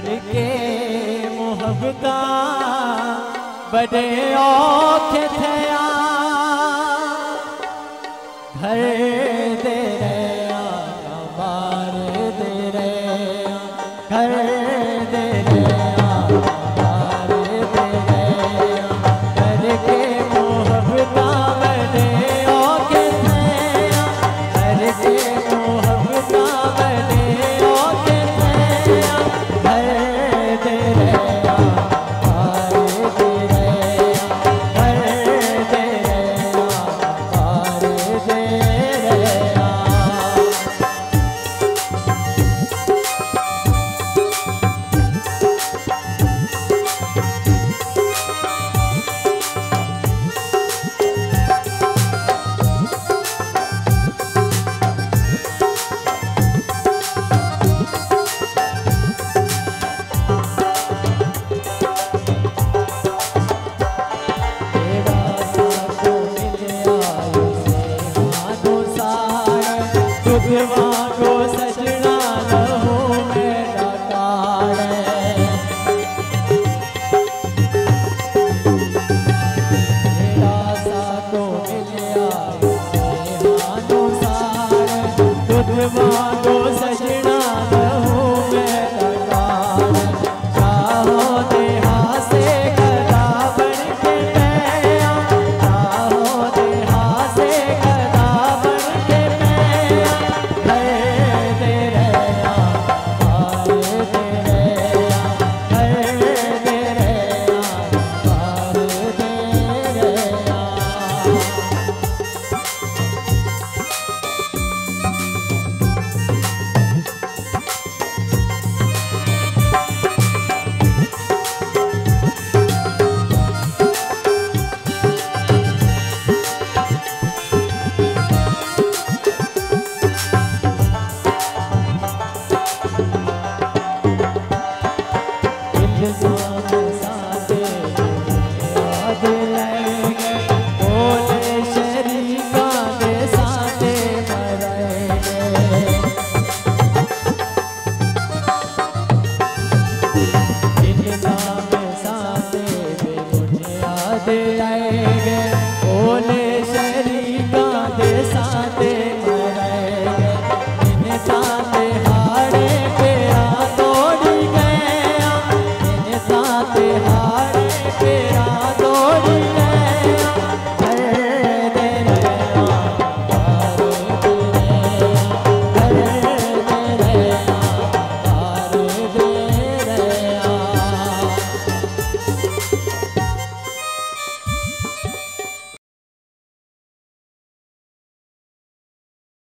मर के मोहब्बत बड़े औखे थे घर दे रे बार दे रे घर दुख जाते